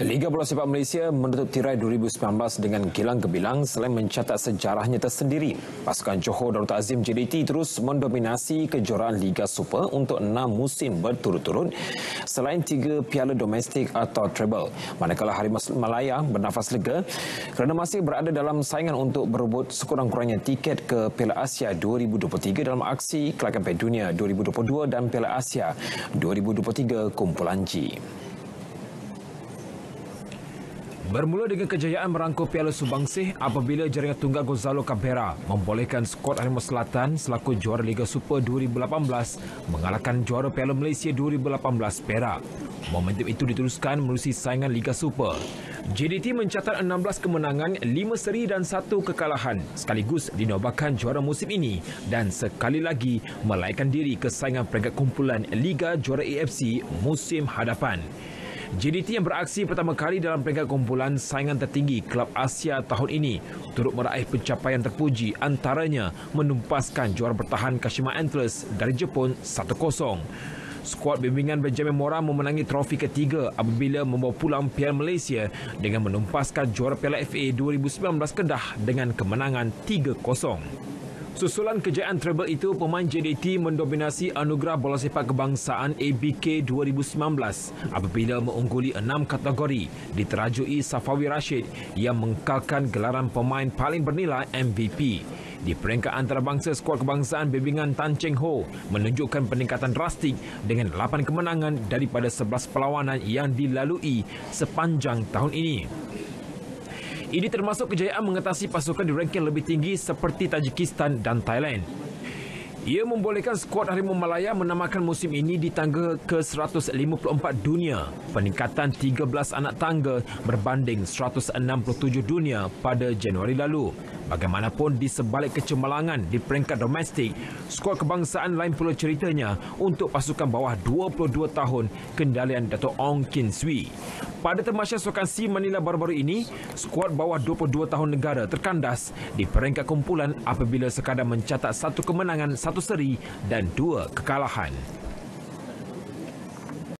Liga Bola Sepak Malaysia menutup tirai 2019 dengan gilang gebilang selain mencatat sejarahnya tersendiri. Pasukan Johor Darul Azim JDT terus mendominasi kejuaraan Liga Super untuk enam musim berturut-turut selain tiga piala domestik atau treble. Manakala Harimau Malaya bernafas lega kerana masih berada dalam saingan untuk berebut sekurang-kurangnya tiket ke Piala Asia 2023 dalam aksi Kelakar Dunia 2022 dan Piala Asia 2023 Kumpulan G. Bermula dengan kejayaan merangkul Piala Subangsih apabila jaringan tunggal Gonzalo Cabrera membolehkan skuad Harimau Selatan selaku juara Liga Super 2018 mengalahkan juara Piala Malaysia 2018 Perak. Momentum itu diteruskan melalui saingan Liga Super. JDT mencatat 16 kemenangan, 5 seri dan 1 kekalahan sekaligus dinobatkan juara musim ini dan sekali lagi melaikan diri ke saingan peringkat kumpulan Liga Juara AFC musim hadapan. JDT yang beraksi pertama kali dalam peringkat kumpulan saingan tertinggi Kelab Asia tahun ini turut meraih pencapaian terpuji antaranya menumpaskan juara bertahan Kashima Antlers dari Jepun 1-0. Skuad bimbingan Benjamin Mora memenangi trofi ketiga apabila membawa pulang Piala Malaysia dengan menumpaskan juara Piala FA 2019 Kedah dengan kemenangan 3-0. Susulan kejayaan treble itu, pemain JDT mendominasi anugerah bola sepak kebangsaan ABK 2019 apabila mengungguli enam kategori diterajui Safawi Rashid yang mengkalkan gelaran pemain paling bernilai MVP. Di peringkat antarabangsa skuad kebangsaan bimbingan Tan Cheng Ho menunjukkan peningkatan drastik dengan 8 kemenangan daripada 11 perlawanan yang dilalui sepanjang tahun ini. Ini termasuk kejayaan mengatasi pasukan di ranking lebih tinggi seperti Tajikistan dan Thailand. Ia membolehkan skuad Harimau Malaya menamakan musim ini di tangga ke-154 dunia, peningkatan 13 anak tangga berbanding 167 dunia pada Januari lalu. Bagaimanapun di sebalik kecemerlangan di peringkat domestik, skuad kebangsaan lain pula ceritanya untuk pasukan bawah 22 tahun kendalian Dato' Ong Kin Swee. Pada temasya Sukan C Manila baru-baru ini, skuad bawah 22 tahun negara terkandas di peringkat kumpulan apabila sekadar mencatat satu kemenangan, satu seri dan dua kekalahan.